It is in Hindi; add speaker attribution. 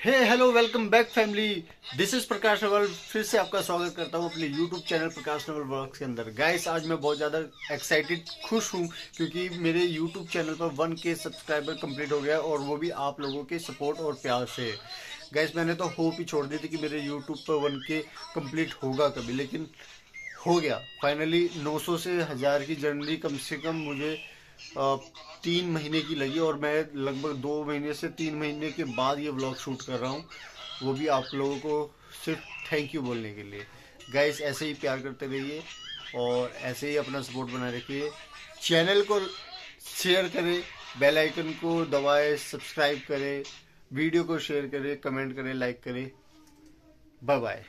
Speaker 1: Hey hello welcome back family this is Prakash Naval फिर से आपका स्वागत करता हूँ अपने YouTube channel Prakash Naval blogs के अंदर। गाइस आज मैं बहुत ज़्यादा एक्साइटेड खुश हूँ क्योंकि मेरे यूट्यूब चैनल पर वन के सब्सक्राइबर कंप्लीट हो गया और वो भी आप लोगों के सपोर्ट और प्यार से। गाइस मैंने तो होप ही छोड़ दी थी कि मेरे यूट्यूब पर वन के कंप्लीट होगा कभी, लेकिन हो गया। फाइनली 900 से हज़ार की जर्नी कम से कम मुझे तीन महीने की लगी और मैं लगभग दो महीने से तीन महीने के बाद ये व्लॉग शूट कर रहा हूँ। वो भी आप लोगों को सिर्फ़ थैंक यू बोलने के लिए। गाइस ऐसे ही प्यार करते रहिए और ऐसे ही अपना सपोर्ट बनाए रखिए। चैनल को शेयर करें बेल आइकन को दबाए सब्सक्राइब करें वीडियो को शेयर करें कमेंट करें लाइक करें। Bye bye